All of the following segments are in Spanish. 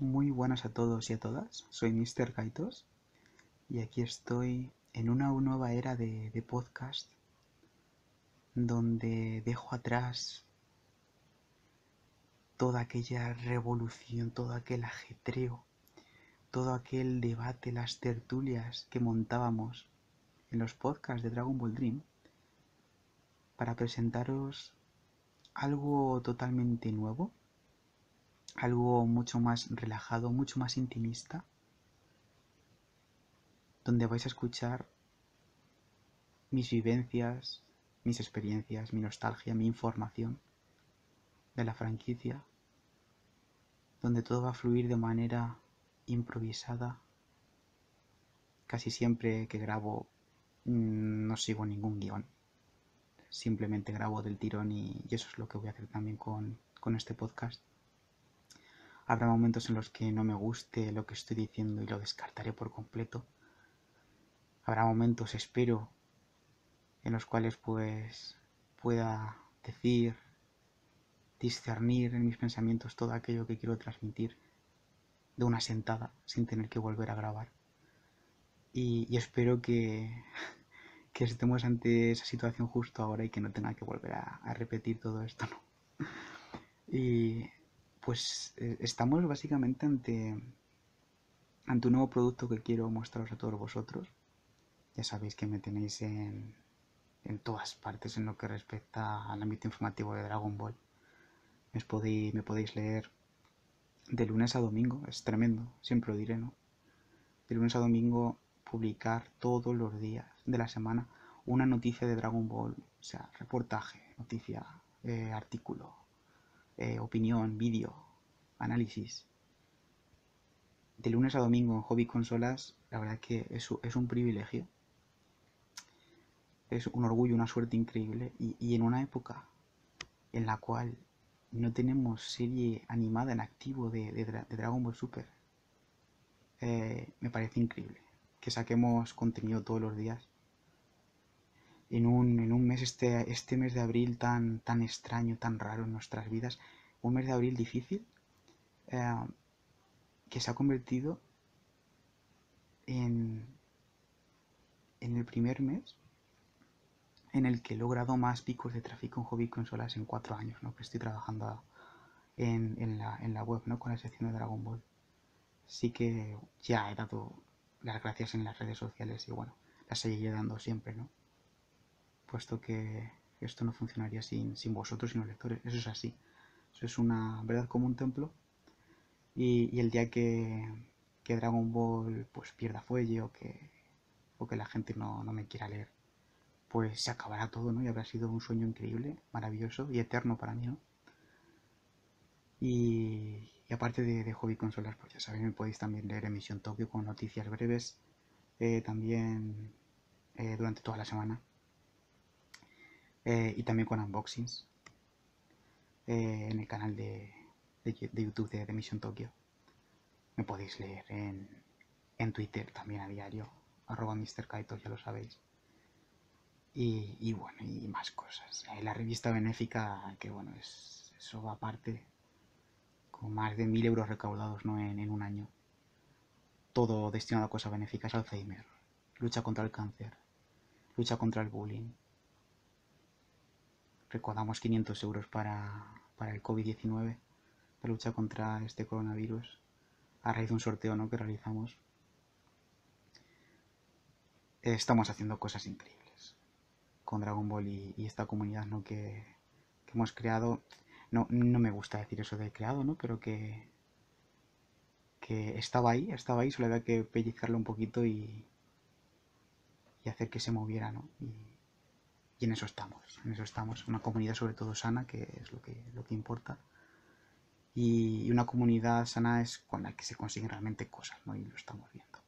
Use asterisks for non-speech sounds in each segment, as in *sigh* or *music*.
Muy buenas a todos y a todas, soy Mr. Kaitos y aquí estoy en una nueva era de, de podcast donde dejo atrás toda aquella revolución, todo aquel ajetreo, todo aquel debate, las tertulias que montábamos en los podcasts de Dragon Ball Dream para presentaros algo totalmente nuevo, algo mucho más relajado, mucho más intimista, donde vais a escuchar mis vivencias, mis experiencias, mi nostalgia, mi información de la franquicia, donde todo va a fluir de manera improvisada. Casi siempre que grabo mm, no sigo ningún guion, simplemente grabo del tirón y, eso es lo que voy a hacer también con, con este podcast. Habrá momentos en los que no me guste lo que estoy diciendo y lo descartaré por completo. Habrá momentos, espero, en los cuales pues pueda decir, discernir en mis pensamientos todo aquello que quiero transmitir de una sentada sin tener que volver a grabar. Y, espero que, *laughs* que, estemos ante esa situación justo ahora y que no tenga que volver a, a repetir todo esto, ¿no? Y pues eh, estamos básicamente ante, ante un nuevo producto que quiero mostraros a todos vosotros. Ya sabéis que me tenéis en, en todas partes en lo que respecta al ámbito informativo de Dragon Ball. Me podéis, me podéis leer de lunes a domingo, es tremendo, siempre lo diré, ¿no? De lunes a domingo publicar todos los días de la semana una noticia de Dragon Ball, o sea, reportaje, noticia, eh, artículo, eh, opinión, vídeo, análisis. De lunes a domingo en hobby consolas, la verdad que es, es un privilegio es un orgullo, una suerte increíble. Y, y, en una época en la cual no tenemos serie animada en activo de, de, de Dragon Ball Super, eh, me parece increíble que saquemos contenido todos los días. En un, en un mes, este, este mes de abril tan, tan extraño, tan raro en nuestras vidas, un mes de abril difícil, eh, que se ha convertido en, en el primer mes en el que he logrado más picos de tráfico en hobby consolas en cuatro años, ¿no? Que estoy trabajando en, en, la, en la web, ¿no? Con la sección de Dragon Ball. Sí que ya he dado las gracias en las redes sociales y bueno, las seguiré dando siempre, ¿no? Puesto que esto no funcionaría sin, sin vosotros, sin los lectores. Eso es así. Eso es una verdad como un templo. Y, y el día que, que, Dragon Ball pues pierda fuelle o que, o que la gente no, no me quiera leer, pues se acabará todo, ¿no? Y habrá sido un sueño increíble, maravilloso y eterno para mí, ¿no? Y, y aparte de, de, hobby consolas, pues ya sabéis, me podéis también leer Emisión Tokio con noticias breves, eh, también eh, durante toda la semana. Eh, y también con unboxings en el canal de, de, YouTube de, de Emisión Tokio. Me podéis leer en, en Twitter también a diario, arroba Mr. Kaito, ya lo sabéis. Y, y, bueno, y más cosas. Eh, la revista benéfica, que bueno, es, eso va aparte, con más de mil euros recaudados ¿no? en, en, un año. Todo destinado a cosas benéficas, Alzheimer, lucha contra el cáncer, lucha contra el bullying. Recaudamos 500 euros para, para el COVID-19, la lucha contra este coronavirus, a raíz de un sorteo ¿no? que realizamos. Estamos haciendo cosas increíbles con Dragon Ball y, esta comunidad ¿no? que, que, hemos creado. No, no me gusta decir eso de creado, ¿no? Pero que, que estaba ahí, estaba ahí, solo había que pellizcarlo un poquito y, y hacer que se moviera, ¿no? Y, en eso estamos, en eso estamos. Una comunidad sobre todo sana, que es lo que, lo que importa. Y una comunidad sana es con la que se consiguen realmente cosas, ¿no? Y lo estamos viendo.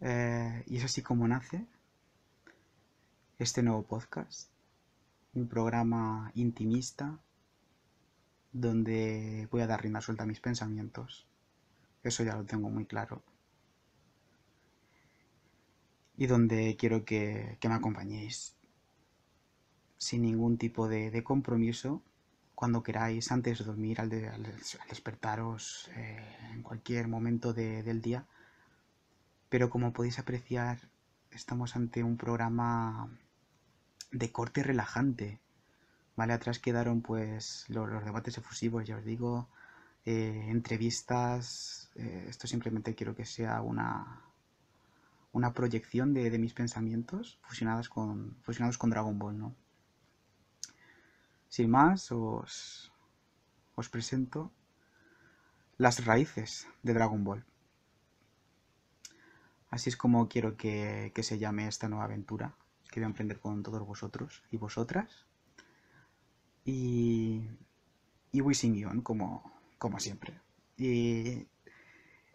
Eh, y es así como nace este nuevo podcast, un programa intimista donde voy a dar rienda suelta a mis pensamientos. Eso ya lo tengo muy claro. Y donde quiero que, que me acompañéis sin ningún tipo de, de, compromiso, cuando queráis, antes de dormir, al, despertaros, eh, en cualquier momento del día. Pero como podéis apreciar, estamos ante un programa de corte relajante. ¿Vale? Atrás quedaron pues los, debates efusivos, ya os digo, eh, entrevistas. Eh, esto simplemente quiero que sea una, una proyección de, mis pensamientos fusionadas con, fusionados con Dragon Ball, ¿no? Sin más, os, os presento las raíces de Dragon Ball. Así es como quiero que, se llame esta nueva aventura que voy a emprender con todos vosotros y vosotras. Y, y voy como, como siempre. Y,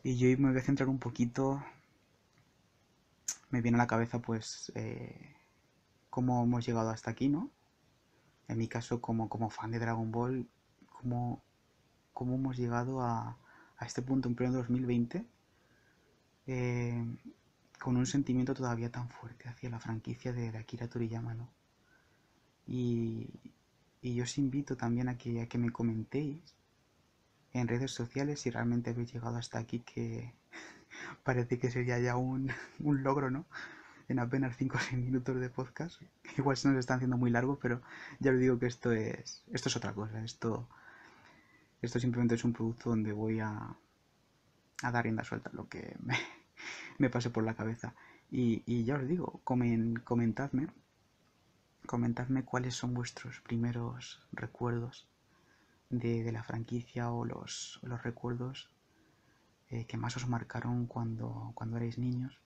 y yo me voy a centrar un poquito me viene a la cabeza pues eh, cómo hemos llegado hasta aquí, ¿no? En mi caso como, como fan de Dragon Ball, cómo, cómo hemos llegado a, a este punto en pleno 2020 eh, con un sentimiento todavía tan fuerte hacia la franquicia de, Akira Toriyama, ¿no? Y, y, yo os invito también a que, a que me comentéis en redes sociales si realmente habéis llegado hasta aquí que parece que sería ya un, *laughs* logro, ¿no? En apenas 5 o 6 minutos de podcast. Igual se nos está haciendo muy largo, pero ya os digo que esto es, esto es otra cosa. Esto, esto simplemente es un producto donde voy a, a dar rienda suelta lo que *laughs* me, pase por la cabeza. Y, ya os digo, comentadme, comentadme cuáles son vuestros primeros recuerdos de, la franquicia o los, los recuerdos eh, que más os marcaron cuando, cuando erais niños.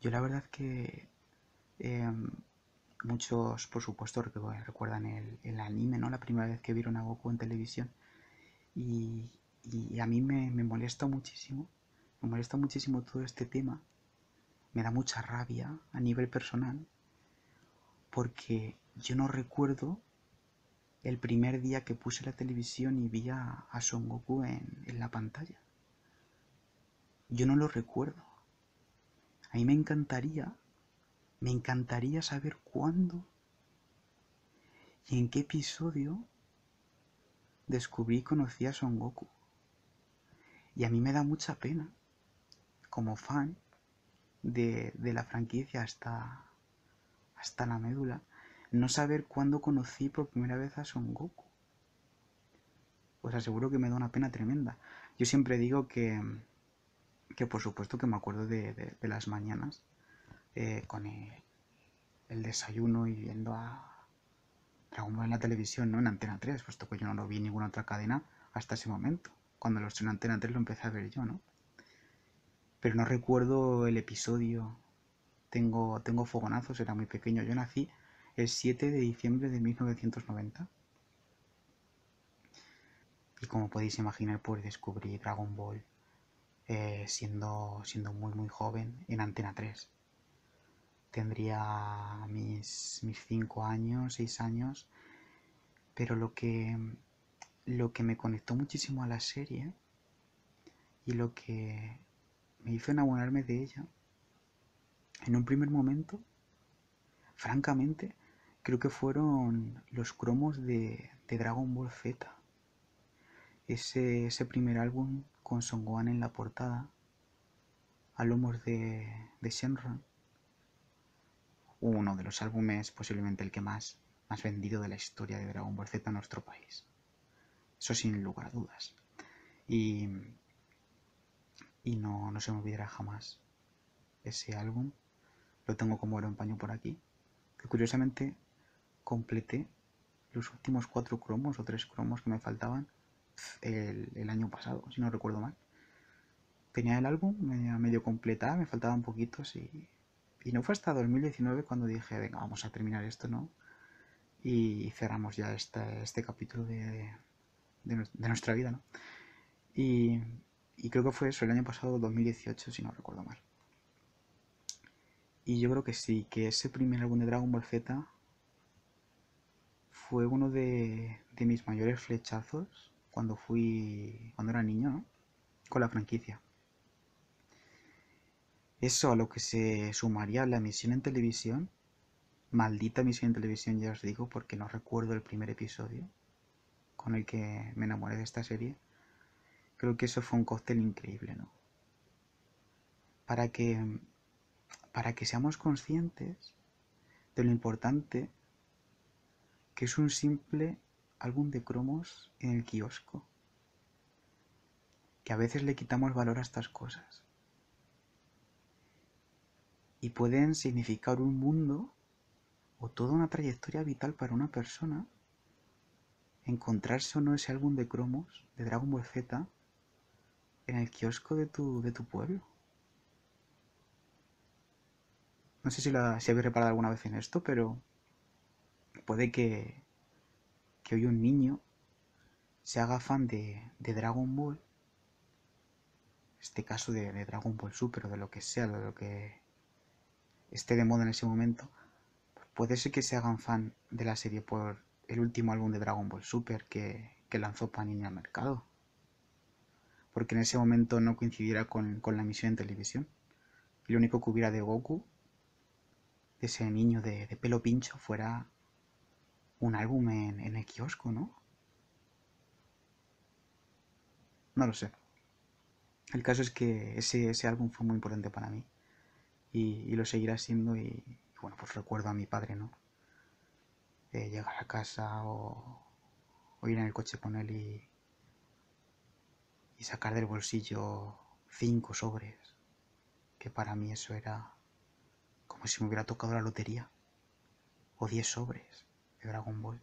Yo la verdad que em, muchos, por supuesto, recuerdan el, anime, ¿no? La primera vez que vieron a Goku en televisión. Y, a mí me, me, molesta muchísimo, me molesta muchísimo todo este tema. Me da mucha rabia a nivel personal, porque yo no recuerdo el primer día que puse la televisión y vi a, Son Goku en, la pantalla. Yo no lo recuerdo. A mí me encantaría, me encantaría saber cuándo y en qué episodio descubrí y conocí a Son Goku. Y a mí me da mucha pena, como fan de, de la franquicia hasta, hasta la médula, no saber cuándo conocí por primera vez a Son Goku. Os aseguro que me da una pena tremenda. Yo siempre digo que, que por supuesto que me acuerdo de, las mañanas eh, con el, desayuno y viendo a Dragon Ball en la televisión, ¿no? En Antena 3, puesto que yo no lo vi en ninguna otra cadena hasta ese momento. Cuando lo en Antena 3 lo empecé a ver yo, ¿no? Pero no recuerdo el episodio. Tengo, tengo fogonazos, era muy pequeño. Yo nací el 7 de diciembre de 1990. Y como podéis imaginar, pues descubrí Dragon Ball eh, siendo, siendo muy muy joven en Antena 3. Tendría mis, mis 5 años, 6 años, pero lo que, lo que me conectó muchísimo a la serie y lo que me hizo enamorarme de ella, en un primer momento, francamente, creo que fueron los cromos de, Dragon Ball Z. Ese, ese, primer álbum con Son Gohan en la portada, a lomos de, de Shenron. Uno de los álbumes, posiblemente el que más, más vendido de la historia de Dragon Ball Z en nuestro país. Eso sin lugar a dudas. Y, y no, no se me olvidará jamás ese álbum. Lo tengo como oro en paño por aquí. Que curiosamente completé los últimos cuatro cromos o tres cromos que me faltaban el, año pasado, si no recuerdo mal. Tenía el álbum medio, medio completado, me faltaban poquitos y, y no fue hasta 2019 cuando dije, venga, vamos a terminar esto, ¿no? Y cerramos ya este, este capítulo de, de, nuestra vida, ¿no? Y, y creo que fue eso, el año pasado, 2018, si no recuerdo mal. Y yo creo que sí, que ese primer álbum de Dragon Ball Z fue uno de, mis mayores flechazos cuando fui, cuando era niño, ¿no? Con la franquicia. Eso a lo que se sumaría la emisión en televisión maldita misión en televisión, ya os digo, porque no recuerdo el primer episodio con el que me enamoré de esta serie. Creo que eso fue un cóctel increíble, ¿no? Para que, para que seamos conscientes de lo importante que es un simple álbum de cromos en el kiosco. Que a veces le quitamos valor a estas cosas. Y pueden significar un mundo o toda una trayectoria vital para una persona encontrarse o no ese álbum de cromos de Dragon Ball Z en el kiosco de tu, de tu pueblo. No sé si, la, si habéis reparado alguna vez en esto, pero puede que, que hoy un niño se haga fan de, de Dragon Ball, este caso de, de, Dragon Ball Super o de lo que sea, de lo que esté de moda en ese momento, puede ser que se hagan fan de la serie por el último álbum de Dragon Ball Super que, que lanzó Panini al mercado. Porque en ese momento no coincidiera con, con la emisión en televisión. Y lo único que hubiera de Goku, de ese niño de, de pelo pincho, fuera un álbum en, el kiosco, ¿no? No lo sé. El caso es que ese, álbum fue muy importante para mí. Y, y lo seguirá siendo y, bueno, pues recuerdo a mi padre, ¿no? Eh, llegar a casa o, o, ir en el coche con él y, y sacar del bolsillo cinco sobres, que para mí eso era como si me hubiera tocado la lotería, o diez sobres de Dragon Ball.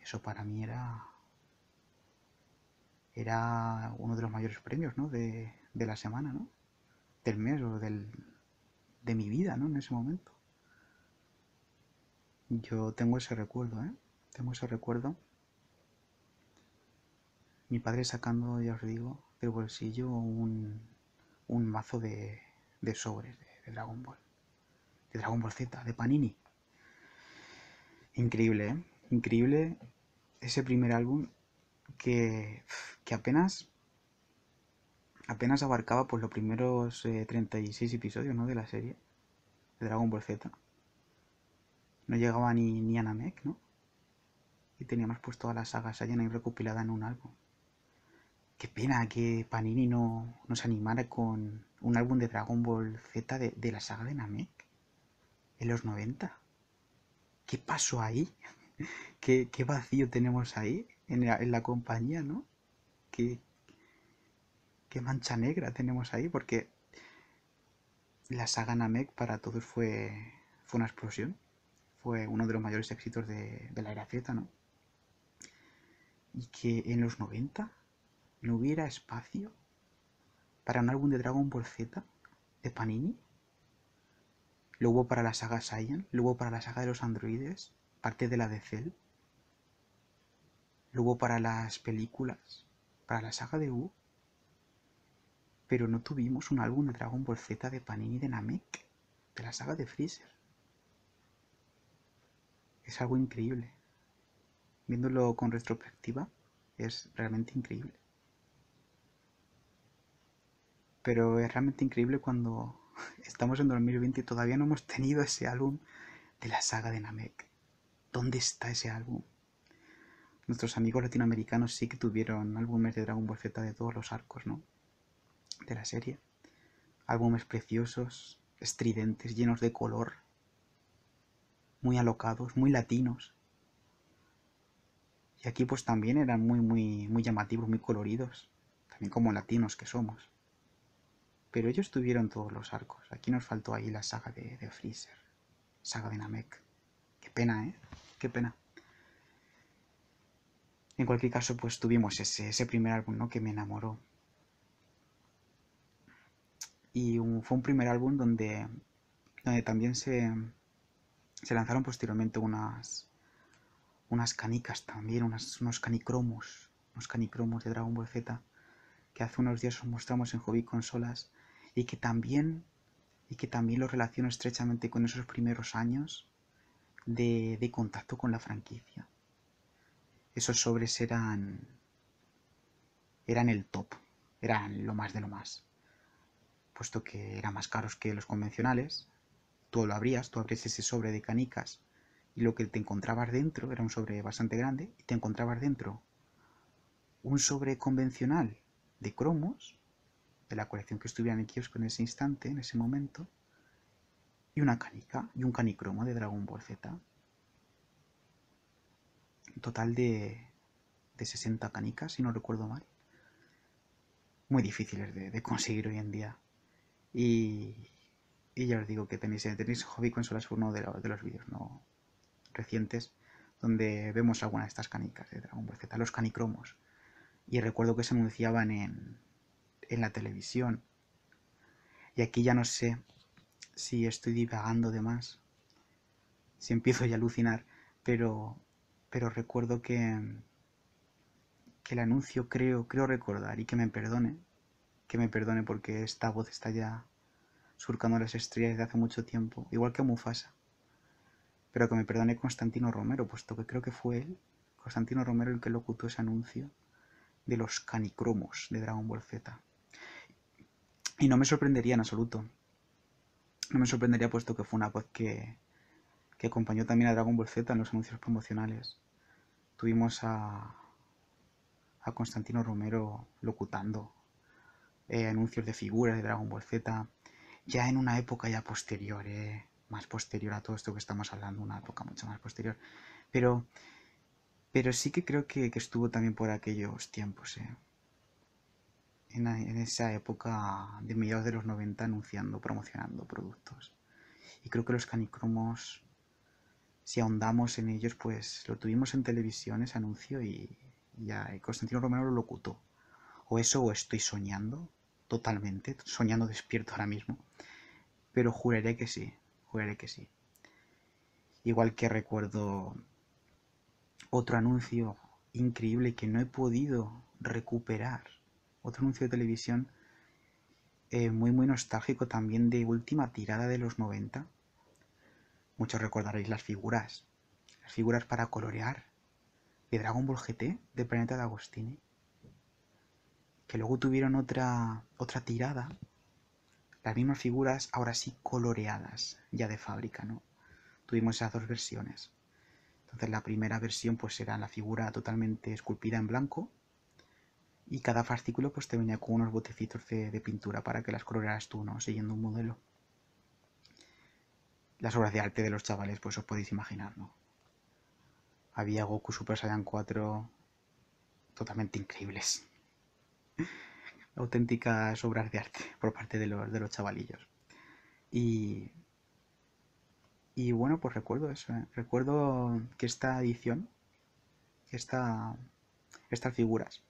Eso para mí era era uno de los mayores premios, ¿no? De, de la semana, ¿no? Del mes o del, de mi vida, ¿no? En ese momento. Yo tengo ese recuerdo, ¿eh? Tengo ese recuerdo. Mi padre sacando, ya os digo, del bolsillo un, un mazo de, de sobres de, de, Dragon Ball. De Dragon Ball Z, de Panini. Increíble, ¿eh? Increíble ese primer álbum que, que apenas apenas abarcaba pues los primeros eh, 36 episodios ¿no? de la serie de Dragon Ball Z. No llegaba ni, ni a Namek, ¿no? Y teníamos pues toda la saga Saiyan recopilada en un álbum. Qué pena que Panini no, no se animara con un álbum de Dragon Ball Z de, de la saga de Namek en los 90. ¿Qué pasó ahí? ¿Qué, qué vacío tenemos ahí en la, en la compañía, ¿no? ¿Qué, qué mancha negra tenemos ahí, porque la saga Namek para todos fue, fue una explosión. Fue uno de los mayores éxitos de, de la era Z, ¿no? Y que en los 90 no hubiera espacio para un álbum de Dragon Ball Z de Panini. Lo hubo para la saga Saiyan, lo hubo para la saga de los androides, parte de la de Cell. Lo hubo para las películas, para la saga de U pero no tuvimos un álbum de Dragon Ball Z de Panini de Namek, de la saga de Freezer. Es algo increíble. Viéndolo con retrospectiva, es realmente increíble. Pero es realmente increíble cuando estamos en 2020 y todavía no hemos tenido ese álbum de la saga de Namek. ¿Dónde está ese álbum? Nuestros amigos latinoamericanos sí que tuvieron álbumes de Dragon Ball Z de todos los arcos, ¿no? de la serie. Álbumes preciosos, estridentes, llenos de color, muy alocados, muy latinos. Y aquí pues también eran muy, muy, muy llamativos, muy coloridos, también como latinos que somos. Pero ellos tuvieron todos los arcos. Aquí nos faltó ahí la saga de, Freezer, saga de Namek. Qué pena, ¿eh? Qué pena. En cualquier caso, pues tuvimos ese, ese primer álbum, ¿no? Que me enamoró y fue un primer álbum donde, donde también se, se lanzaron posteriormente unas, unas canicas también, unas, unos canicromos, unos canicromos de Dragon Ball Z, que hace unos días os mostramos en Hobby Consolas y que también y que también lo relaciono estrechamente con esos primeros años de, contacto con la franquicia. Esos sobres eran eran el top, eran lo más de lo más puesto que eran más caros que los convencionales, tú lo abrías, tú abres ese sobre de canicas y lo que te encontrabas dentro era un sobre bastante grande y te encontrabas dentro un sobre convencional de cromos de la colección que estuviera en el kiosco en ese instante, en ese momento, y una canica y un canicromo de Dragon Ball Z. Un total de, de 60 canicas, si no recuerdo mal. Muy difíciles de, conseguir hoy en día. Y, y, ya os digo que tenéis, tenéis Hobby Consolas uno de, de los vídeos no recientes donde vemos algunas de estas canicas de Dragon Ball Z, los canicromos. Y recuerdo que se anunciaban en, en la televisión. Y aquí ya no sé si estoy divagando de más, si empiezo ya a alucinar, pero, pero recuerdo que, que el anuncio creo, creo recordar y que me perdone, que me perdone porque esta voz está ya surcando las estrellas desde hace mucho tiempo, igual que Mufasa. Pero que me perdone Constantino Romero, puesto que creo que fue él, Constantino Romero, el que locutó ese anuncio de los canicromos de Dragon Ball Z. Y no me sorprendería en absoluto. No me sorprendería puesto que fue una voz que, que acompañó también a Dragon Ball Z en los anuncios promocionales. Tuvimos a, a Constantino Romero locutando eh, anuncios de figuras de Dragon Ball Z, ya en una época ya posterior, eh, más posterior a todo esto que estamos hablando, una época mucho más posterior. Pero, pero sí que creo que, que estuvo también por aquellos tiempos. Eh en, en esa época de mediados de los 90 anunciando, promocionando productos. Y creo que los canicromos, si ahondamos en ellos, pues lo tuvimos en televisión ese anuncio y ya Constantino Romero lo locutó. O eso o estoy soñando totalmente, soñando despierto ahora mismo. Pero juraré que sí, juraré que sí. Igual que recuerdo otro anuncio increíble que no he podido recuperar otro anuncio de televisión eh, muy muy nostálgico también de última tirada de los 90. Muchos recordaréis las figuras, las figuras para colorear de Dragon Ball GT de Planeta de Agostini, que luego tuvieron otra otra tirada, las mismas figuras ahora sí coloreadas ya de fábrica, ¿no? Tuvimos esas dos versiones. Entonces la primera versión pues era la figura totalmente esculpida en blanco y cada fascículo pues te venía con unos botecitos de, pintura para que las colorearas tú, ¿no? Siguiendo un modelo. Las obras de arte de los chavales, pues os podéis imaginar, ¿no? Había Goku Super Saiyan 4 totalmente increíbles. *laughs* Auténticas obras de arte por parte de los, de los chavalillos. Y, y bueno, pues recuerdo eso. ¿eh? Recuerdo que esta edición, que esta, estas figuras,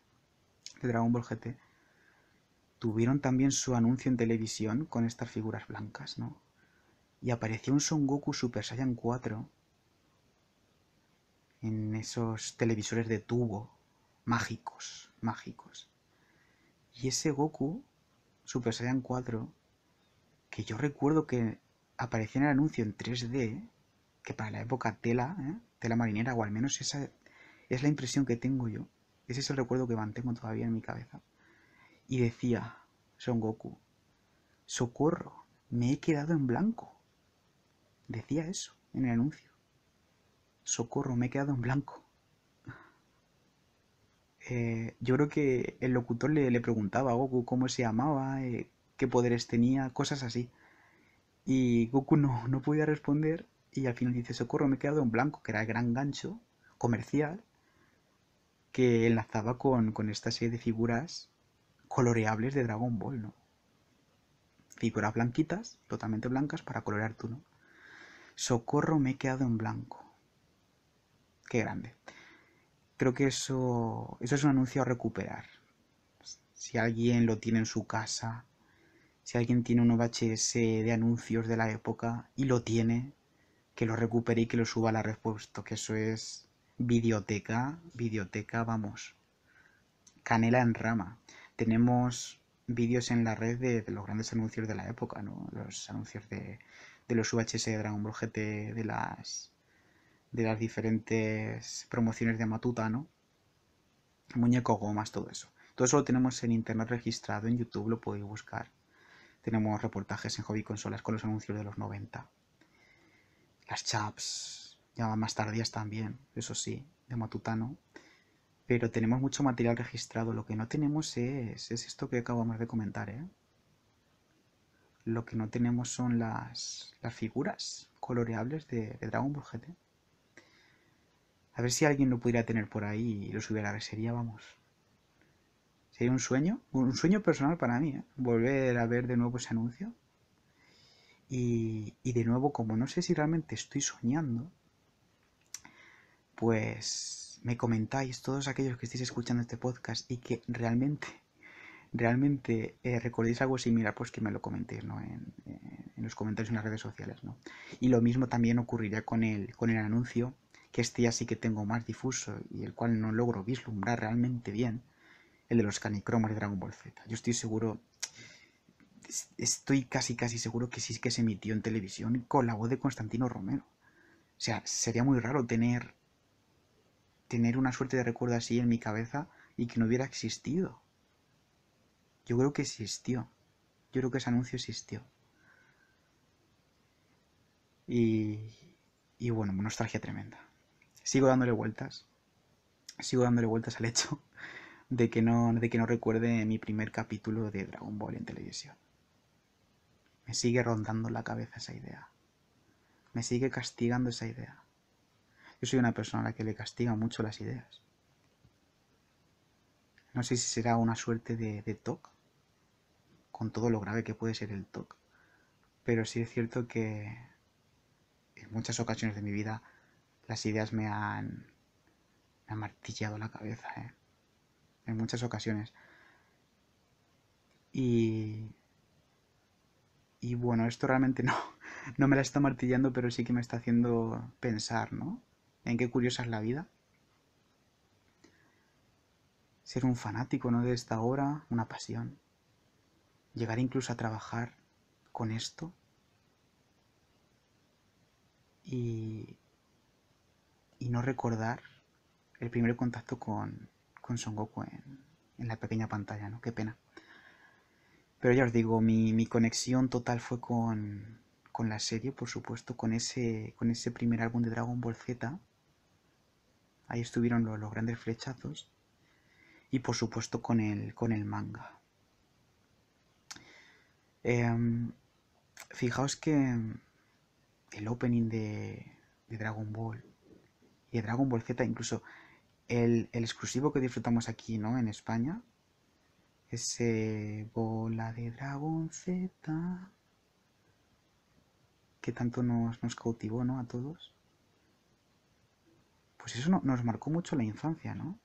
de Dragon Ball GT tuvieron también su anuncio en televisión con estas figuras blancas, ¿no? Y apareció un Son Goku Super Saiyan 4 en esos televisores de tubo mágicos, mágicos. Y ese Goku Super Saiyan 4 que yo recuerdo que apareció en el anuncio en 3D, que para la época tela, ¿eh? tela marinera, o al menos esa es la impresión que tengo yo, ese es el recuerdo que mantengo todavía en mi cabeza. Y decía Son Goku, socorro, me he quedado en blanco. Decía eso en el anuncio. Socorro, me he quedado en blanco. *laughs* Eh, yo creo que el locutor le, le, preguntaba a Goku cómo se llamaba, eh, qué poderes tenía, cosas así. Y Goku no, no podía responder y al final dice, socorro, me he quedado en blanco, que era el gran gancho comercial que enlazaba con, con esta serie de figuras coloreables de Dragon Ball, ¿no? Figuras blanquitas, totalmente blancas, para colorear tú, ¿no? Socorro, me he quedado en blanco. Qué grande. Creo que eso, eso es un anuncio a recuperar. Si alguien lo tiene en su casa, si alguien tiene un VHS de anuncios de la época y lo tiene, que lo recupere y que lo suba a la red, puesto que eso es Videoteca, videoteca, vamos. Canela en rama. Tenemos vídeos en la red de, los grandes anuncios de la época, ¿no? Los anuncios de, de los VHS de Dragon Ball GT, de las de las diferentes promociones de Matuta, ¿no? Muñeco gomas, todo eso. Todo eso lo tenemos en internet registrado, en YouTube lo podéis buscar. Tenemos reportajes en Hobby Consolas con los anuncios de los 90. las chaps, más tardías también, eso sí, de Matutano. Pero tenemos mucho material registrado. Lo que no tenemos es, es esto que acabamos de comentar, ¿eh? Lo que no tenemos son las, las figuras coloreables de, Dragon Ball GT. A ver si alguien lo pudiera tener por ahí y lo subiera a serie, vamos. Sería un sueño, un sueño personal para mí, ¿eh? volver a ver de nuevo ese anuncio. Y, y de nuevo, como no sé si realmente estoy soñando, pues me comentáis, todos aquellos que estéis escuchando este podcast y que realmente, realmente eh, recordéis algo similar, pues que me lo comentéis, ¿no? En, los comentarios en las redes sociales, ¿no? Y lo mismo también ocurriría con el, con el anuncio, que este ya sí que tengo más difuso y el cual no logro vislumbrar realmente bien, el de los canicromos de Dragon Ball Z. Yo estoy seguro, estoy casi casi seguro que sí que se emitió en televisión con la voz de Constantino Romero. O sea, sería muy raro tener tener una suerte de recuerdo así en mi cabeza y que no hubiera existido. Yo creo que existió. Yo creo que ese anuncio existió. Y, y bueno, nostalgia tremenda. Sigo dándole vueltas. Sigo dándole vueltas al hecho *laughs* de que no, de que no recuerde mi primer capítulo de Dragon Ball en televisión. Me sigue rondando la cabeza esa idea. Me sigue castigando esa idea. Yo soy una persona a la que le castiga mucho las ideas. No sé si será una suerte de, de TOC, con todo lo grave que puede ser el TOC, pero sí es cierto que en muchas ocasiones de mi vida las ideas me han, me han martillado la cabeza, ¿eh? en muchas ocasiones. Y, y bueno, esto realmente no, *laughs* no me la está martillando, pero sí que me está haciendo pensar, ¿no? En qué curiosa es la vida. Ser un fanático ¿no? de esta obra, una pasión. Llegar incluso a trabajar con esto. Y, y no recordar el primer contacto con, con Son Goku en, en, la pequeña pantalla, ¿no? Qué pena. Pero ya os digo, mi, mi conexión total fue con, con la serie, por supuesto, con ese, con ese primer álbum de Dragon Ball Z, Ahí estuvieron los, grandes flechazos. Y por supuesto con el, con el manga. Em, fijaos que el opening de, Dragon Ball y de Dragon Ball Z, incluso el, exclusivo que disfrutamos aquí, ¿no? En España, ese bola de Dragon Z que tanto nos, nos cautivó, ¿no? A todos pues eso nos marcó mucho la infancia, ¿no?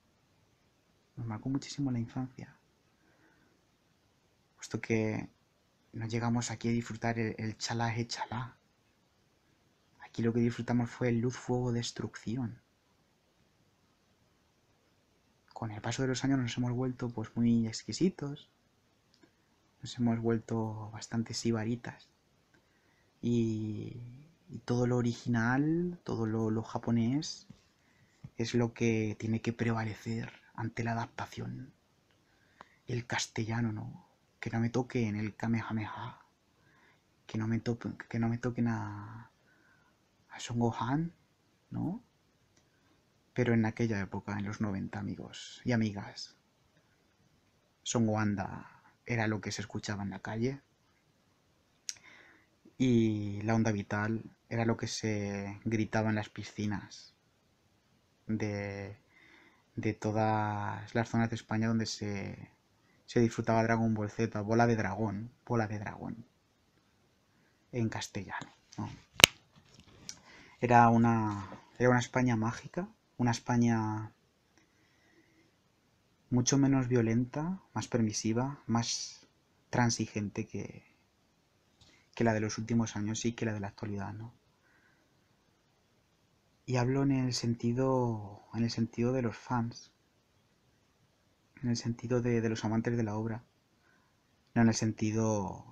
Nos marcó muchísimo la infancia. Puesto que no llegamos aquí a disfrutar el, chalá e chalá. Aquí lo que disfrutamos fue el luz, fuego, destrucción. Con el paso de los años nos hemos vuelto pues muy exquisitos. Nos hemos vuelto bastante sibaritas. Y, todo lo original, todo lo japonés, es lo que tiene que prevalecer ante la adaptación. El castellano, ¿no? Que no me toquen el Kamehameha. Que no me, toquen, que no me toquen a, a Son Gohan, ¿no? Pero en aquella época, en los 90, amigos y amigas, Son Wanda era lo que se escuchaba en la calle. Y la onda vital era lo que se gritaba en las piscinas de, de todas las zonas de España donde se, se disfrutaba Dragon Ball Z, bola de dragón, bola de dragón, en castellano. Era, una, era una España mágica, una España mucho menos violenta, más permisiva, más transigente que, que la de los últimos años y que la de la actualidad, ¿no? Y hablo en el sentido, en el sentido de los fans, en el sentido de, los amantes de la obra, no en el sentido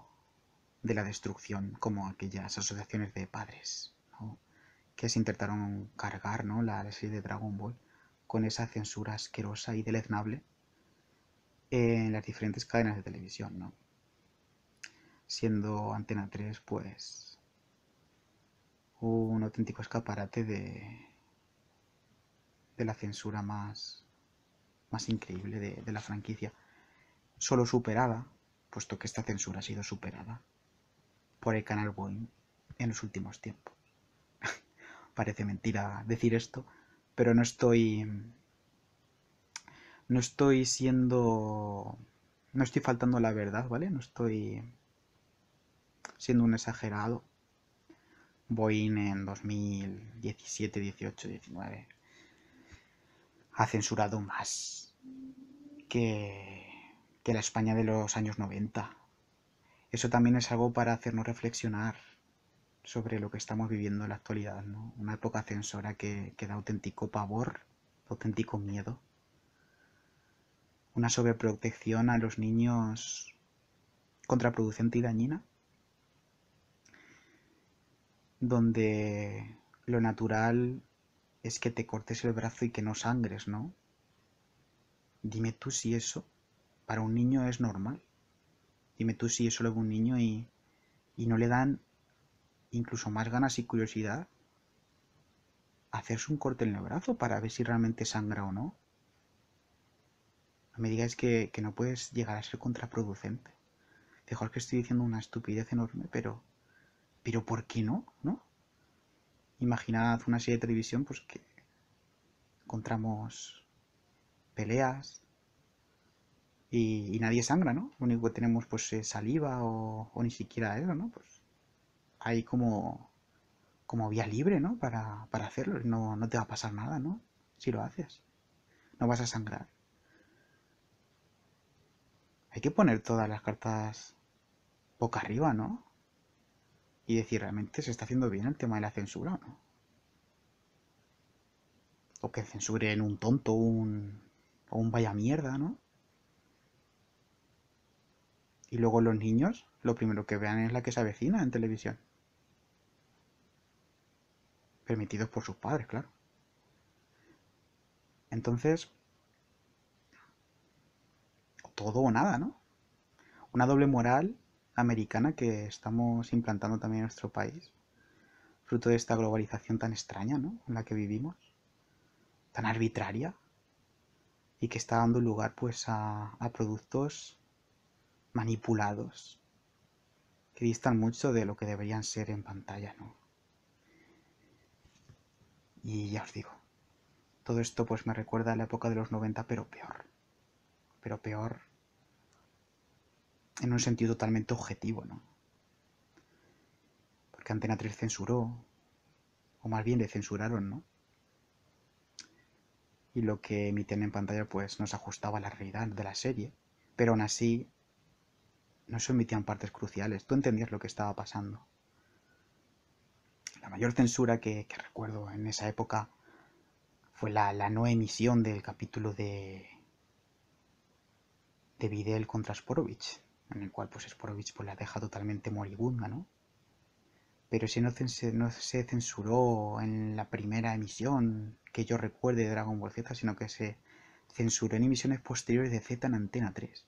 de la destrucción, como aquellas asociaciones de padres que se intentaron cargar ¿no? la, serie de Dragon Ball con esa censura asquerosa y deleznable en las diferentes cadenas de televisión, ¿no? Siendo Antena 3, pues, un auténtico escaparate de, de la censura más, más increíble de, de la franquicia. Solo superada, puesto que esta censura ha sido superada por el canal Boeing en los últimos tiempos. *laughs* Parece mentira decir esto, pero no estoy no estoy siendo no estoy faltando la verdad, ¿vale? No estoy siendo un exagerado. Boeing en 2017, 18, 19 ha censurado más que, que la España de los años 90. Eso también es algo para hacernos reflexionar sobre lo que estamos viviendo en la actualidad, ¿no? Una época censora que, que da auténtico pavor, auténtico miedo. Una sobreprotección a los niños contraproducente y dañina, donde lo natural es que te cortes el brazo y que no sangres, ¿no? Dime tú si eso para un niño es normal. Dime tú si eso lo ve un niño y, y no le dan incluso más ganas y curiosidad hacerse un corte en el brazo para ver si realmente sangra o no. No me digáis que, que no puedes llegar a ser contraproducente. Mejor que estoy diciendo una estupidez enorme, pero. Pero ¿por qué no? ¿No? Imaginad una serie de televisión, pues que encontramos peleas y, nadie sangra, ¿no? Lo único que tenemos pues es saliva o, o ni siquiera eso, ¿no? Pues hay como, como vía libre, ¿no? Para, para hacerlo. No, no te va a pasar nada, ¿no? Si lo haces. No vas a sangrar. Hay que poner todas las cartas boca arriba, ¿no? Y decir, ¿realmente se está haciendo bien el tema de la censura o no? O que censuren un tonto un, o un vaya mierda, ¿no? Y luego los niños, lo primero que vean es la que se avecina en televisión. Permitidos por sus padres, claro. Entonces, todo o nada, ¿no? Una doble moral americana que estamos implantando también en nuestro país, fruto de esta globalización tan extraña, ¿no? En la que vivimos, tan arbitraria, y que está dando lugar, pues, a, a productos manipulados que distan mucho de lo que deberían ser en pantalla, ¿no? Y ya os digo, todo esto pues me recuerda a la época de los 90, pero peor. Pero peor en un sentido totalmente objetivo, ¿no? Porque Antena 3 censuró, o más bien le censuraron, ¿no? Y lo que emiten en pantalla pues no se ajustaba a la realidad de la serie, pero aún así no se emitían partes cruciales, tú entendías lo que estaba pasando. La mayor censura que, que recuerdo en esa época fue la, la, no emisión del capítulo de, de Videl contra Sporovich, en el cual pues Sporovich pues, la deja totalmente moribunda, ¿no? Pero si no, no, se censuró en la primera emisión que yo recuerde de Dragon Ball Z, sino que se censuró en emisiones posteriores de Z en Antena 3.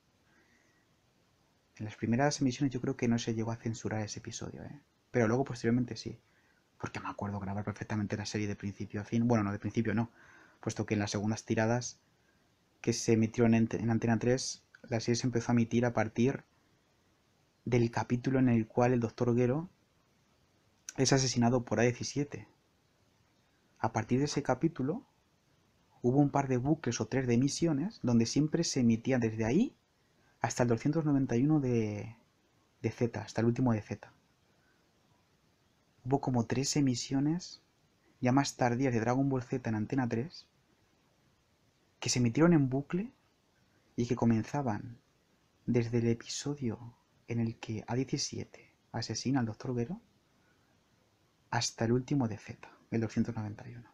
En las primeras emisiones yo creo que no se llegó a censurar ese episodio, ¿eh? Pero luego posteriormente sí. Porque me acuerdo grabar perfectamente la serie de principio a fin. Bueno, no, de principio no. Puesto que en las segundas tiradas que se emitieron en, en Antena 3, la serie se empezó a emitir a partir del capítulo en el cual el doctor Gero es asesinado por A17. A partir de ese capítulo hubo un par de buques o tres de emisiones donde siempre se emitía desde ahí hasta el 291 de, de Z, hasta el último de Z. Hubo como tres emisiones ya más tardías de Dragon Ball Z en Antena 3 que se emitieron en bucle y que comenzaban desde el episodio en el que A17 asesina al Dr. Gero hasta el último de Z, el 291.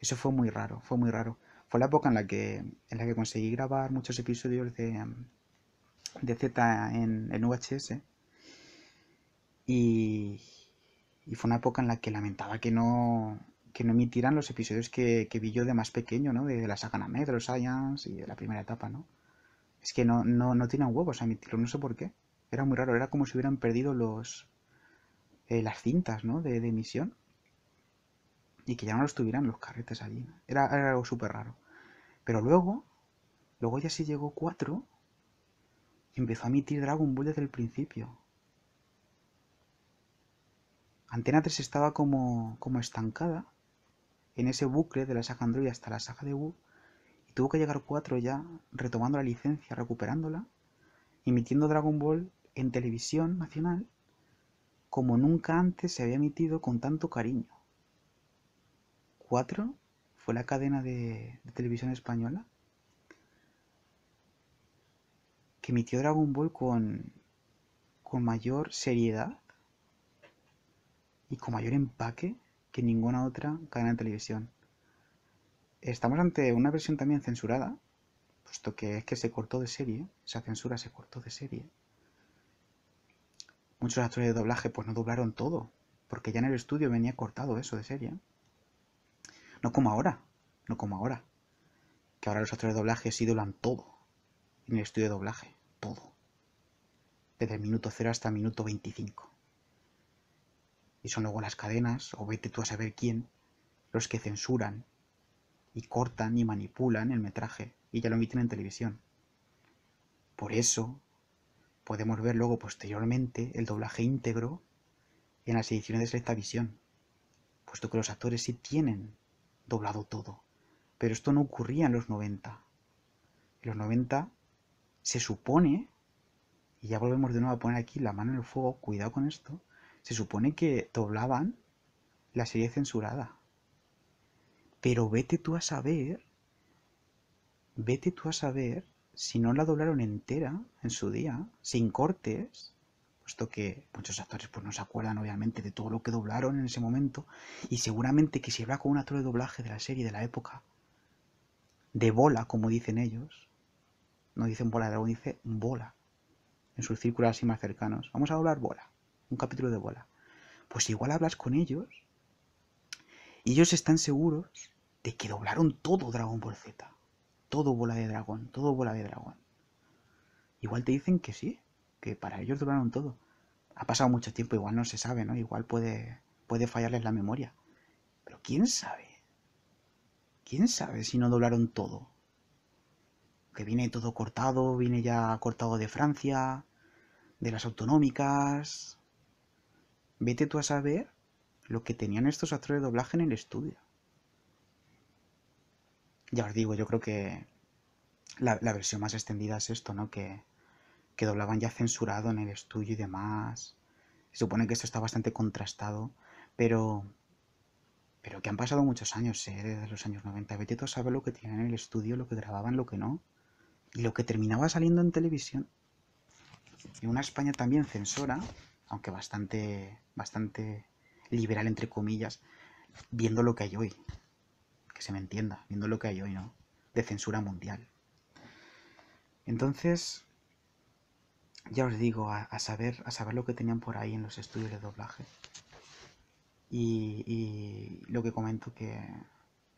Eso fue muy raro, fue muy raro. Fue la época en la que, en la que conseguí grabar muchos episodios de, de Z en, en VHS y, y, fue una época en la que lamentaba que no, que no emitieran los episodios que, que vi yo de más pequeño, ¿no? De, de la saga Namek, de los Science y de la primera etapa, ¿no? Es que no, no, no tenían huevos a emitirlo, no sé por qué. Era muy raro, era como si hubieran perdido los eh, las cintas ¿no? de, de, emisión. y que ya no los tuvieran los carretes allí. Era, era algo súper raro. Pero luego, luego ya sí llegó 4 y empezó a emitir Dragon Ball desde el principio. Antena 3 estaba como, como estancada en ese bucle de la saga Android hasta la saga de Wu y tuvo que llegar 4 ya retomando la licencia, recuperándola, emitiendo Dragon Ball en televisión nacional como nunca antes se había emitido con tanto cariño. 4 fue la cadena de, televisión española que emitió Dragon Ball con, con mayor seriedad y con mayor empaque que ninguna otra cadena de televisión. Estamos ante una versión también censurada, puesto que es que se cortó de serie, esa censura se cortó de serie. Muchos actores de doblaje pues no doblaron todo, porque ya en el estudio venía cortado eso de serie. No como ahora, no como ahora, que ahora los actores de doblaje sí doblan todo en el estudio de doblaje, todo. Desde el minuto 0 hasta el minuto 25 y son luego las cadenas, o vete tú a saber quién, los que censuran y cortan y manipulan el metraje y ya lo emiten en televisión. Por eso podemos ver luego posteriormente el doblaje íntegro en las ediciones de Selecta Visión, puesto que los actores sí tienen doblado todo. Pero esto no ocurría en los 90. En los 90 se supone, y ya volvemos de nuevo a poner aquí la mano en el fuego, cuidado con esto, se supone que doblaban la serie censurada. Pero vete tú a saber, vete tú a saber si no la doblaron entera en su día, sin cortes, puesto que muchos actores pues no se acuerdan obviamente de todo lo que doblaron en ese momento, y seguramente que si habla con un actor de doblaje de la serie de la época, de bola, como dicen ellos, no dicen bola de dragón, dice bola, en sus círculos así más cercanos, vamos a doblar bola un capítulo de bola. Pues igual hablas con ellos y ellos están seguros de que doblaron todo Dragon Ball Z. Todo bola de dragón, todo bola de dragón. Igual te dicen que sí, que para ellos doblaron todo. Ha pasado mucho tiempo, igual no se sabe, ¿no? Igual puede, puede fallarles la memoria. Pero quién sabe. ¿Quién sabe si no doblaron todo? Que viene todo cortado, viene ya cortado de Francia, de las autonómicas, Vete tú a saber lo que tenían estos actores de doblaje en el estudio. Ya os digo, yo creo que la, versión más extendida es esto, ¿no? Que, que doblaban ya censurado en el estudio y demás. Se supone que esto está bastante contrastado, pero pero que han pasado muchos años, ¿eh? desde los años 90. Vete tú a saber lo que tenían en el estudio, lo que grababan, lo que no. Y lo que terminaba saliendo en televisión. Y una España también censora, aunque bastante, bastante liberal entre comillas, viendo lo que hay hoy. Que se me entienda, viendo lo que hay hoy, ¿no? De censura mundial. Entonces, ya os digo, a, saber, a saber lo que tenían por ahí en los estudios de doblaje. Y, lo que comento que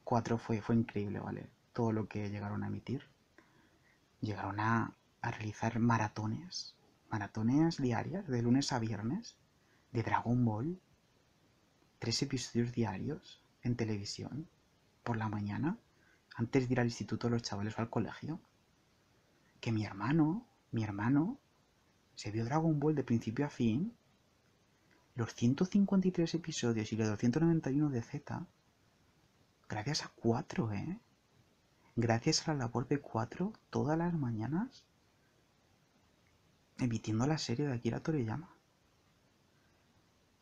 4 fue, fue increíble, ¿vale? Todo lo que llegaron a emitir. Llegaron a, a realizar maratones maratones diarias de lunes a viernes de Dragon Ball, tres episodios diarios en televisión por la mañana, antes de ir al instituto los chavales o al colegio. Que mi hermano, mi hermano, se vio Dragon Ball de principio a fin, los 153 episodios y los 291 de Z, gracias a cuatro, ¿eh? Gracias a la labor de cuatro todas las mañanas emitiendo la serie de Akira Toriyama.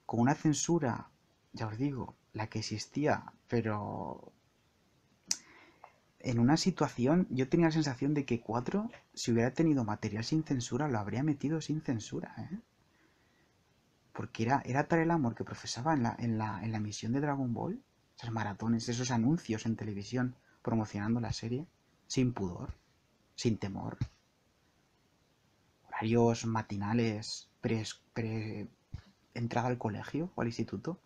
Con una censura, ya os digo, la que existía, pero en una situación yo tenía la sensación de que 4, si hubiera tenido material sin censura, lo habría metido sin censura, ¿eh? Porque era, era tal el amor que profesaba en la, en, la, en la emisión de Dragon Ball, esos maratones, esos anuncios en televisión promocionando la serie, sin pudor, sin temor horarios matinales pre, entrada al colegio o al instituto.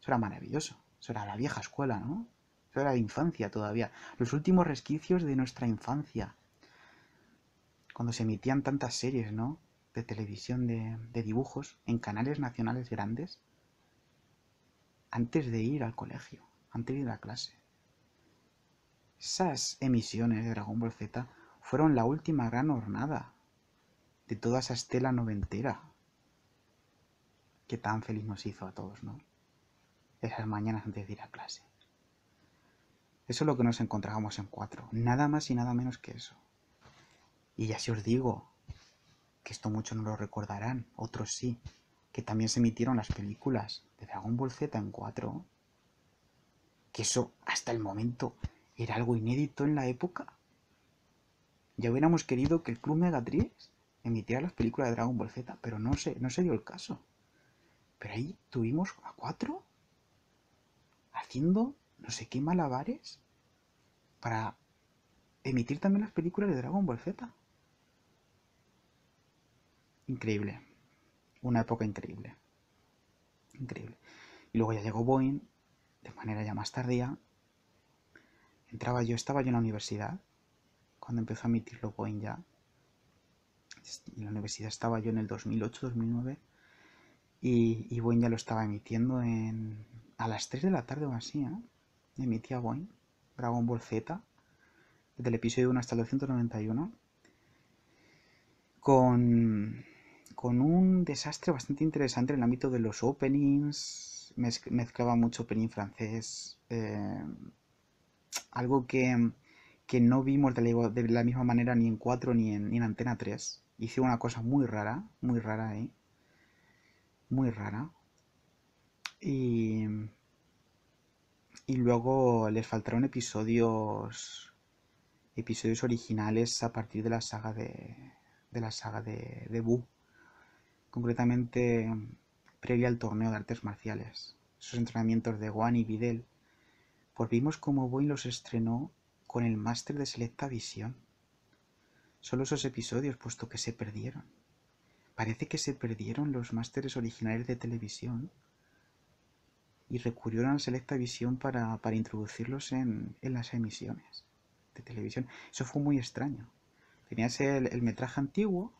Eso era maravilloso. Eso era la vieja escuela, ¿no? Eso era la infancia todavía. Los últimos resquicios de nuestra infancia. Cuando se emitían tantas series, ¿no? De televisión, de, dibujos, en canales nacionales grandes. Antes de ir al colegio. antes de ir a clase. Esas emisiones de Dragon Ball Z fueron la última gran hornada de toda esa estela noventera que tan feliz nos hizo a todos, ¿no? Esas mañanas antes de ir a clase. Eso es lo que nos encontrábamos en cuatro. Nada más y nada menos que eso. Y ya si os digo que esto muchos no lo recordarán, otros sí, que también se emitieron las películas de Dragon Ball Z en 4, que eso hasta el momento era algo inédito en la época. Ya hubiéramos querido que el Club Megatrix emitiera las películas de Dragon Ball Z, pero no se, no se dio el caso. Pero ahí tuvimos a 4 haciendo no sé qué malabares para emitir también las películas de Dragon Ball Z. Increíble. Una época increíble. Increíble. Y luego ya llegó Boeing, de manera ya más tardía. Entraba yo, estaba yo en la universidad, cuando empezó a emitirlo Boeing ya. En la universidad estaba yo en el 2008-2009 y, y Boeing ya lo estaba emitiendo en, a las 3 de la tarde o así, ¿eh? Emitía Boeing, Dragon Ball Z, desde el episodio 1 hasta el 291, con, con un desastre bastante interesante en el ámbito de los openings, mezclaba mucho opening francés, eh, algo que, que, no vimos de la, de la, misma manera ni en 4 ni en, ni en Antena 3. Hice una cosa muy rara, muy rara ahí. Muy rara. Y, y luego les faltaron episodios episodios originales a partir de la saga de, de la saga de, de Buu. Concretamente previa al torneo de artes marciales. Esos entrenamientos de Guan y Videl. Pues vimos cómo Boeing los estrenó con el máster de Selecta Visión. Solo esos episodios, puesto que se perdieron. Parece que se perdieron los másteres originales de televisión y recurrieron a Selecta Visión para, para introducirlos en, en, las emisiones de televisión. Eso fue muy extraño. Tenías el, el metraje antiguo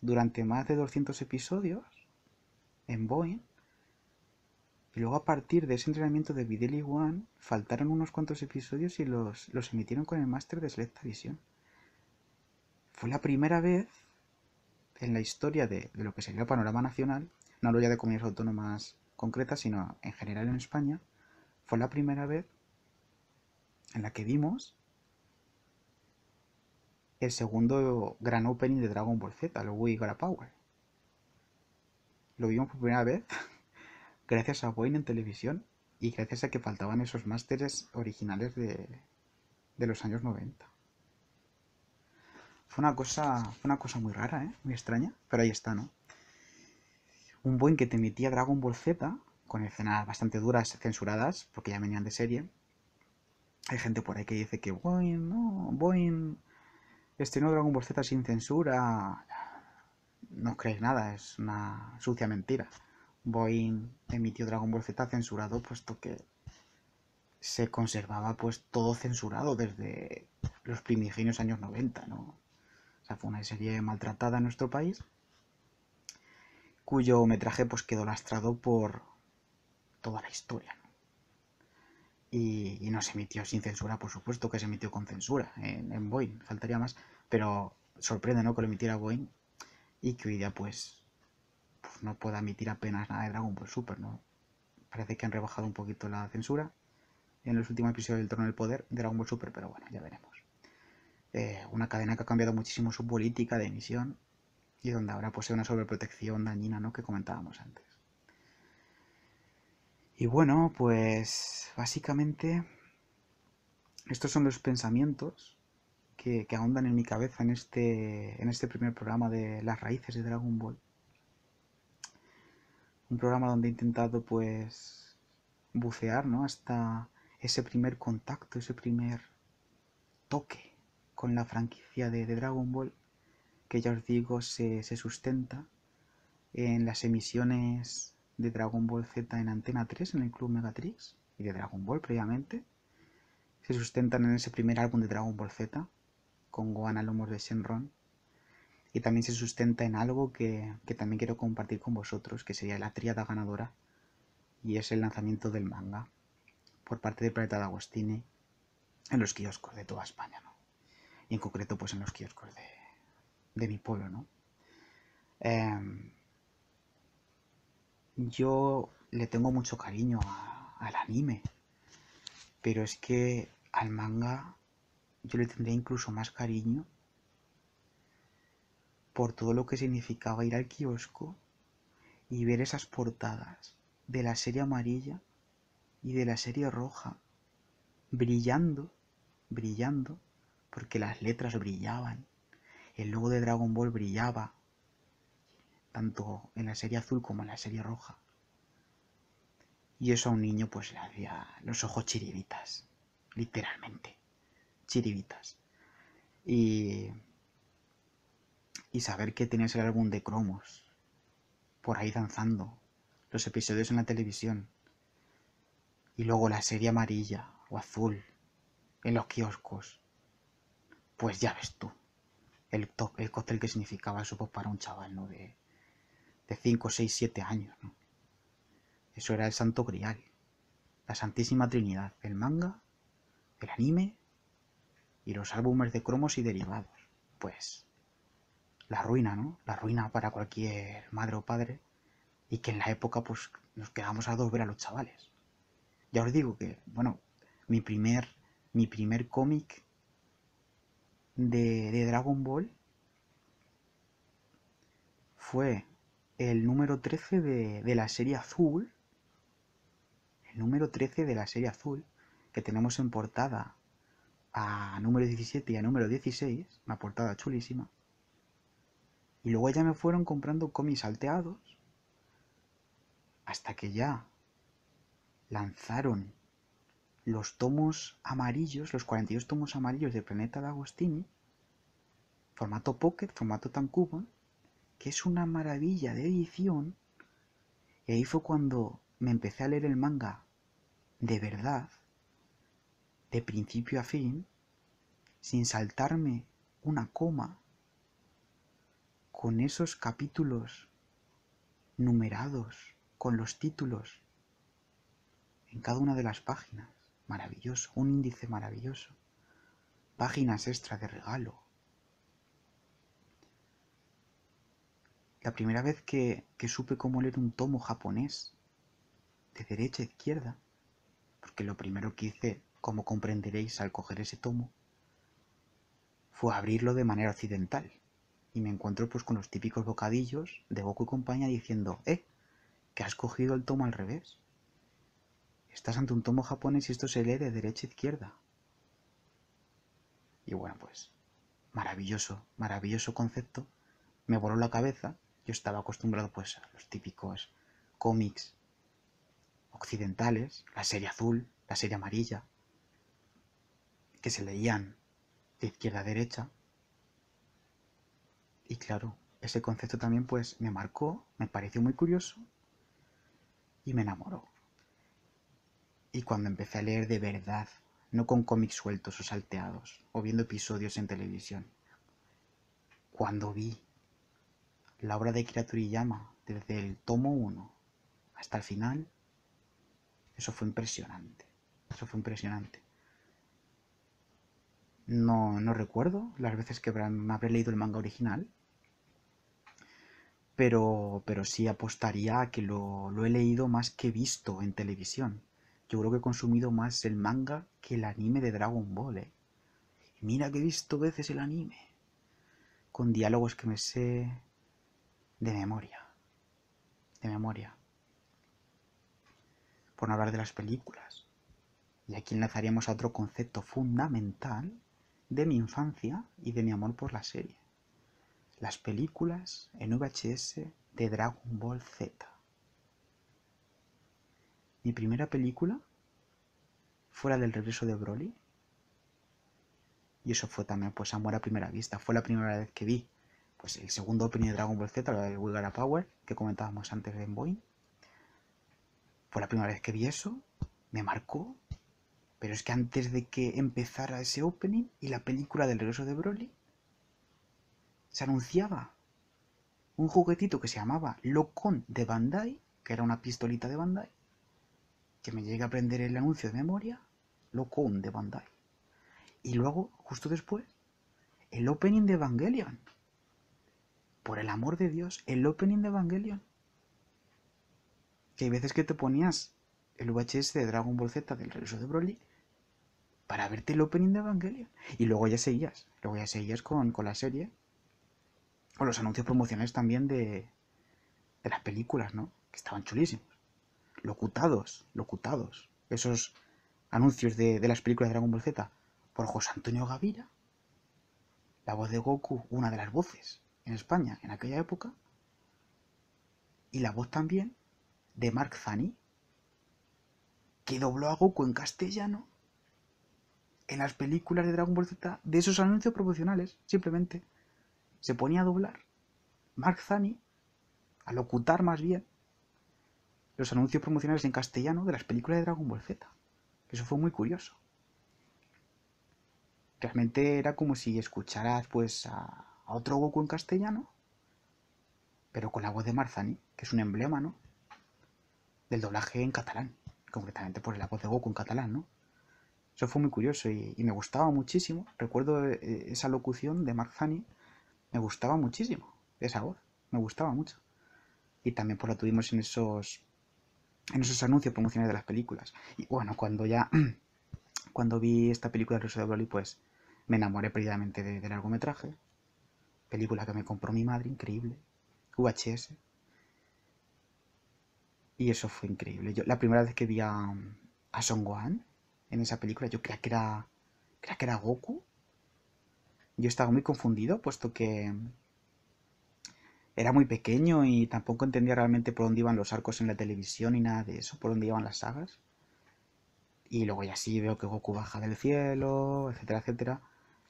durante más de 200 episodios en Boeing. Y luego a partir de ese entrenamiento de Videl y One faltaron unos cuantos episodios y los, los emitieron con el máster de Selecta Visión. Fue la primera vez en la historia de, de lo que sería el panorama nacional, no hablo ya de comunidades autónomas concretas, sino en general en España, fue la primera vez en la que vimos el segundo gran opening de Dragon Ball Z, el We Got Power. Lo vimos por primera vez *laughs* gracias a Boeing en televisión y gracias a que faltaban esos másteres originales de, de, los años 90. Fue una cosa, una cosa muy rara, ¿eh? muy extraña, pero ahí está, ¿no? Un Boeing que te emitía Dragon Ball Z con escenas bastante duras, censuradas, porque ya venían de serie. Hay gente por ahí que dice que Boeing, no, Boeing estrenó Dragon Ball Z sin censura. No os creéis nada, es una sucia mentira. Boeing emitió Dragon Ball Z censurado, puesto que se conservaba pues todo censurado desde los primigenios años 90, ¿no? O sea, fue una serie maltratada en nuestro país, cuyo metraje pues quedó lastrado por toda la historia, ¿no? Y, no se emitió sin censura, por supuesto que se emitió con censura en, en Boeing, faltaría más, pero sorprende, ¿no? Que lo emitiera Boeing y que hoy día pues, pues no pueda emitir apenas nada de Dragon Ball Super, ¿no? Parece que han rebajado un poquito la censura en los últimos episodios del Trono del Poder de Dragon Ball Super, pero bueno, ya veremos. Eh, una cadena que ha cambiado muchísimo su política de emisión y donde ahora posee una sobreprotección dañina, ¿no? Que comentábamos antes. Y bueno, pues básicamente estos son los pensamientos que, que, ahondan en mi cabeza en este, en este primer programa de las raíces de Dragon Ball. Un programa donde he intentado pues bucear, ¿no? Hasta ese primer contacto, ese primer toque con la franquicia de Dragon Ball, que ya os digo se, sustenta en las emisiones de Dragon Ball Z en Antena 3, en el Club Megatrix, y de Dragon Ball previamente. Se sustentan en ese primer álbum de Dragon Ball Z, con Gohan a lomos de Shenron. Y también se sustenta en algo que, que, también quiero compartir con vosotros, que sería la tríada ganadora, y es el lanzamiento del manga. por parte del Planeta de Agostini en los kioscos de toda España, ¿no? Y en concreto, pues en los kioscos de, mi pueblo, ¿no? Em, yo le tengo mucho cariño al anime, pero es que al manga yo le tendría incluso más cariño por todo lo que significaba ir al kiosco y ver esas portadas de la serie amarilla y de la serie roja brillando, brillando, porque las letras brillaban, el logo de Dragon Ball brillaba, tanto en la serie azul como en la serie roja. Y eso a un niño pues le hacía los ojos chiribitas, literalmente, chiribitas. Y, y saber que tenías el álbum de cromos por ahí danzando, los episodios en la televisión, y luego la serie amarilla o azul en los kioscos. Pues ya ves tú, el, el cóctel que significaba eso pues, para un chaval, ¿no? De, de 5, 6, 7 años, ¿no? Eso era el santo grial, la santísima trinidad, el manga, el anime y los álbumes de cromos y derivados. Pues la ruina, ¿no? La ruina para cualquier madre o padre y que en la época pues nos quedamos a dos ver a los chavales. Ya os digo que, bueno, mi primer, mi primer cómic de, Dragon Ball fue el número 13 de, de, la serie azul. El número 13 de la serie azul, que tenemos en portada a número 17 y a número 16, una portada chulísima. Y luego ya me fueron comprando cómics salteados hasta que ya lanzaron los tomos amarillos, los 42 tomos amarillos de Planeta de Agostini, formato Pocket, formato Tankubo, que es una maravilla de edición. Y ahí fue cuando me empecé a leer el manga de verdad, de principio a fin, sin saltarme una coma, con esos capítulos numerados, con los títulos en cada una de las páginas. Maravilloso, un índice maravilloso. Páginas extra de regalo. La primera vez que, que supe cómo leer un tomo japonés, de derecha a izquierda, porque lo primero que hice, como comprenderéis al coger ese tomo, fue abrirlo de manera occidental. Y me encuentro pues con los típicos bocadillos de Goku y compañía diciendo, eh, que has cogido el tomo al revés. Estás ante un tomo japonés y esto se lee de derecha a izquierda. Y bueno, pues maravilloso, maravilloso concepto. Me voló la cabeza. Yo estaba acostumbrado pues a los típicos cómics occidentales, la serie azul, la serie amarilla, que se leían de izquierda a derecha. Y claro, ese concepto también pues me marcó, me pareció muy curioso y me enamoró. Y cuando empecé a leer de verdad, no con cómics sueltos o salteados, o viendo episodios en televisión, cuando vi la obra de Kira Toriyama desde el tomo 1 hasta el final, eso fue impresionante. Eso fue impresionante. No, no recuerdo las veces que me habré leído el manga original, pero, pero sí apostaría a que lo, lo he leído más que visto en televisión. Yo creo que he consumido más el manga que el anime de Dragon Ball, ¿eh? mira que he visto veces el anime. Con diálogos que me sé de memoria. De memoria. Por no hablar de las películas. Y aquí enlazaríamos a otro concepto fundamental de mi infancia y de mi amor por la serie. Las películas en VHS de Dragon Ball Z. Mi primera película fuera del regreso de Broly. Y eso fue también pues amor a primera vista. Fue la primera vez que vi pues el segundo opening de Dragon Ball Z, el We Got Power, que comentábamos antes de Boeing. Fue la primera vez que vi eso, me marcó. Pero es que antes de que empezara ese opening y la película del regreso de Broly, se anunciaba un juguetito que se llamaba Locon de Bandai, que era una pistolita de Bandai, que me llegue a aprender el anuncio de memoria, Locon de Bandai. Y luego, justo después, el opening de Evangelion. Por el amor de Dios, el opening de Evangelion. Que hay veces que te ponías el VHS de Dragon Ball Z del regreso de Broly para verte el opening de Evangelion. Y luego ya seguías, luego ya seguías con, con la serie. O los anuncios promocionales también de, de las películas, ¿no? Que estaban chulísimos. Locutados, locutados. Esos anuncios de, de las películas de Dragon Ball Z por José Antonio Gavira. La voz de Goku, una de las voces en España en aquella época. Y la voz también de Mark Zani, que dobló a Goku en castellano en las películas de Dragon Ball Z de esos anuncios promocionales, simplemente. Se ponía a doblar Mark Zani, a locutar más bien, los anuncios promocionales en castellano de las películas de Dragon Ball Z. Eso fue muy curioso. Realmente era como si escucharas pues a, otro Goku en castellano, pero con la voz de Marzani, que es un emblema, ¿no? Del doblaje en catalán, concretamente por la voz de Goku en catalán, ¿no? Eso fue muy curioso y, y me gustaba muchísimo. Recuerdo eh, esa locución de Marzani, me gustaba muchísimo, esa voz, me gustaba mucho. Y también pues la tuvimos en esos en esos anuncios promocionales de las películas. Y bueno, cuando ya *clears throat* cuando vi esta película de Rosa de Broly, pues me enamoré perdidamente de, del largometraje. Película que me compró mi madre, increíble. VHS. Y eso fue increíble. Yo, la primera vez que vi a, a Son Gohan en esa película, yo creía que era. Creía que era Goku. Yo estaba muy confundido, puesto que era muy pequeño y tampoco entendía realmente por dónde iban los arcos en la televisión y nada de eso, por dónde iban las sagas. Y luego ya sí veo que Goku baja del cielo, etcétera, etcétera.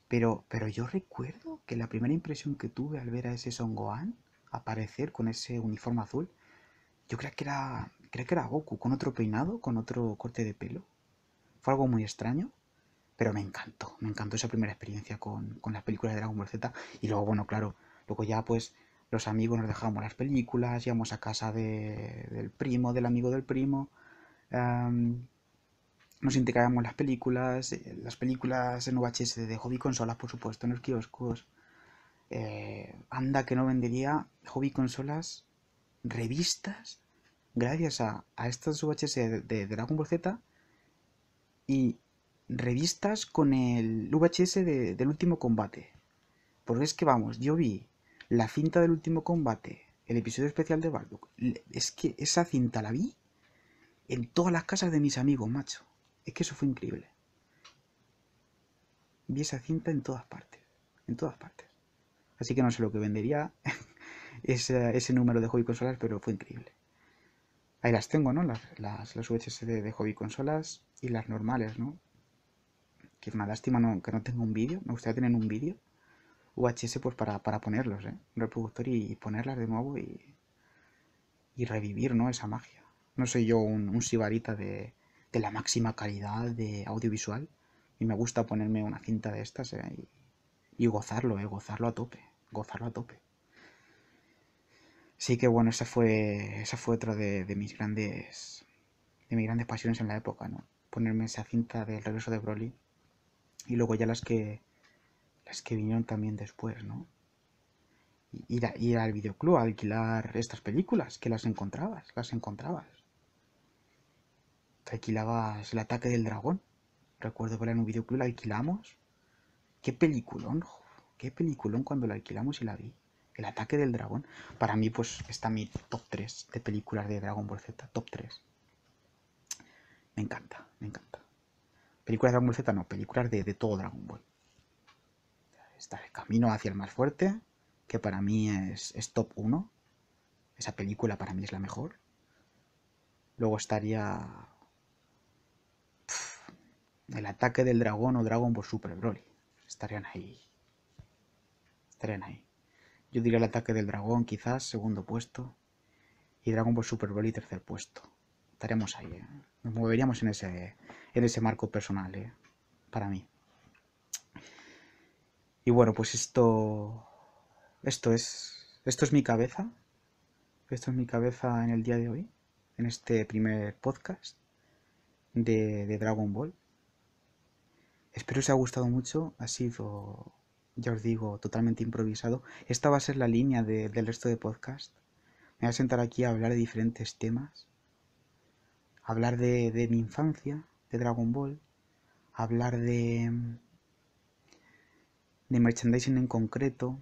Pero, pero yo recuerdo que la primera impresión que tuve al ver a ese Son Gohan aparecer con ese uniforme azul, yo creía que era, creía que era Goku, con otro peinado, con otro corte de pelo. Fue algo muy extraño, pero me encantó, me encantó esa primera experiencia con, con las películas de Dragon Ball Z. Y luego, bueno, claro, luego ya pues los amigos nos dejábamos las películas, íbamos a casa de, del primo, del amigo del primo, um, nos intercambiábamos las películas, eh, las películas en VHS de hobby consolas, por supuesto, en los kioscos. Eh, anda que no vendería hobby consolas, revistas, gracias a, a estos VHS de, de Dragon Ball Z y revistas con el VHS de, del último combate. Porque es que vamos, yo vi la cinta del último combate, el episodio especial de Bardock. Es que esa cinta la vi en todas las casas de mis amigos, macho. Es que eso fue increíble. Vi esa cinta en todas partes. En todas partes. Así que no sé lo que vendería *laughs* ese, ese número de hobby consolas, pero fue increíble. Ahí las tengo, ¿no? Las, las, las VHS de, hobby consolas y las normales, ¿no? Que es una lástima no, que no tenga un vídeo. Me gustaría tener un vídeo. VHS pues para, para ponerlos, ¿eh? Un reproductor y, ponerlas de nuevo y, y revivir, ¿no? Esa magia. No soy yo un, sibarita de, de la máxima calidad de audiovisual y me gusta ponerme una cinta de estas eh, y, y, gozarlo, eh, gozarlo a tope, gozarlo a tope. Así que bueno, esa fue, esa fue otra de, de, mis grandes, de mis grandes pasiones en la época, ¿no? Ponerme esa cinta del regreso de Broly y luego ya las que, las que vinieron también después, ¿no? Ir, a, ir al videoclub a alquilar estas películas, que las encontrabas, las encontrabas alquilabas El ataque del dragón. Recuerdo verla en un videoclub, la alquilamos. Qué peliculón, qué peliculón cuando la alquilamos y la vi. El ataque del dragón. Para mí, pues, está mi top 3 de películas de Dragon Ball Z. Top 3. Me encanta, me encanta. Películas de Dragon Ball Z, no, películas de, de todo Dragon Ball. Está el camino hacia el más fuerte, que para mí es, es top 1. Esa película para mí es la mejor. Luego estaría el ataque del dragón o Dragon Ball Super Broly. Estarían ahí. Estarían ahí. Yo diría el ataque del dragón, quizás, segundo puesto. Y Dragon Ball Super Broly, tercer puesto. Estaremos ahí. ¿eh? Nos moveríamos en ese, en ese marco personal, ¿eh? para mí. Y bueno, pues esto. Esto es. Esto es mi cabeza. Esto es mi cabeza en el día de hoy. En este primer podcast de, de Dragon Ball. Espero os haya gustado mucho. Ha sido, ya os digo, totalmente improvisado. Esta va a ser la línea de- del resto de podcast. Me voy a sentar aquí a hablar de diferentes temas. Hablar de, de mi infancia, de Dragon Ball. Hablar de, de merchandising en concreto.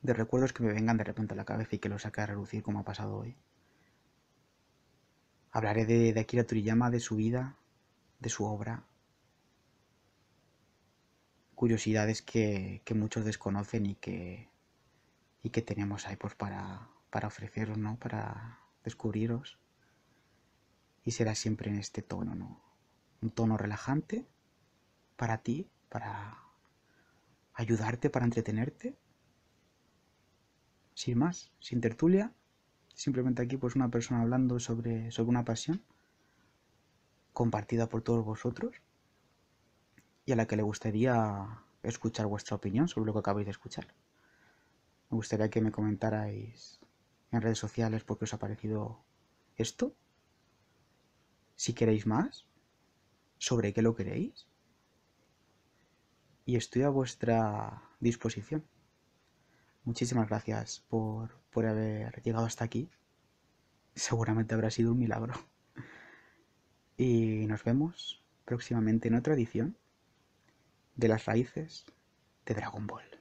De recuerdos que me vengan de repente a la cabeza y que los saque a relucir como ha pasado hoy. Hablaré de, de Akira Toriyama, de su vida, de su obra. Curiosidades que, que muchos desconocen y que, y que tenemos ahí pues para, para ofreceros, ¿no? Para descubriros. Y será siempre en este tono, ¿no? Un tono relajante para ti, para ayudarte, para entretenerte. Sin más, sin tertulia. Simplemente aquí pues una persona hablando sobre, sobre una pasión compartida por todos vosotros y a la que le gustaría escuchar vuestra opinión sobre lo que acabáis de escuchar. Me gustaría que me comentarais en redes sociales por qué os ha parecido esto. Si queréis más, sobre qué lo queréis. Y estoy a vuestra disposición. Muchísimas gracias por, por haber llegado hasta aquí. Seguramente habrá sido un milagro. Y nos vemos próximamente en otra edición de las raíces de Dragon Ball.